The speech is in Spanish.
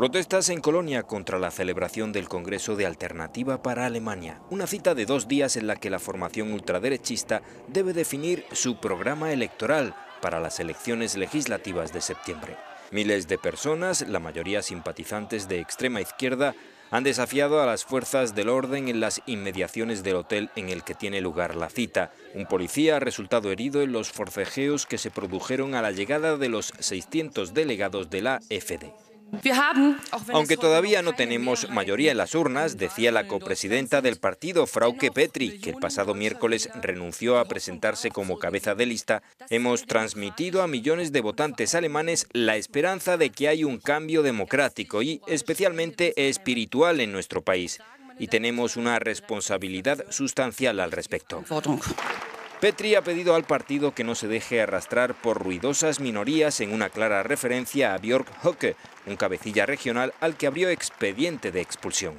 Protestas en Colonia contra la celebración del Congreso de Alternativa para Alemania, una cita de dos días en la que la formación ultraderechista debe definir su programa electoral para las elecciones legislativas de septiembre. Miles de personas, la mayoría simpatizantes de extrema izquierda, han desafiado a las fuerzas del orden en las inmediaciones del hotel en el que tiene lugar la cita. Un policía ha resultado herido en los forcejeos que se produjeron a la llegada de los 600 delegados de la FD. Aunque todavía no tenemos mayoría en las urnas, decía la copresidenta del partido, Frauke Petri, que el pasado miércoles renunció a presentarse como cabeza de lista, hemos transmitido a millones de votantes alemanes la esperanza de que hay un cambio democrático y especialmente espiritual en nuestro país. Y tenemos una responsabilidad sustancial al respecto. Petri ha pedido al partido que no se deje arrastrar por ruidosas minorías en una clara referencia a Björk Höcke, un cabecilla regional al que abrió expediente de expulsión.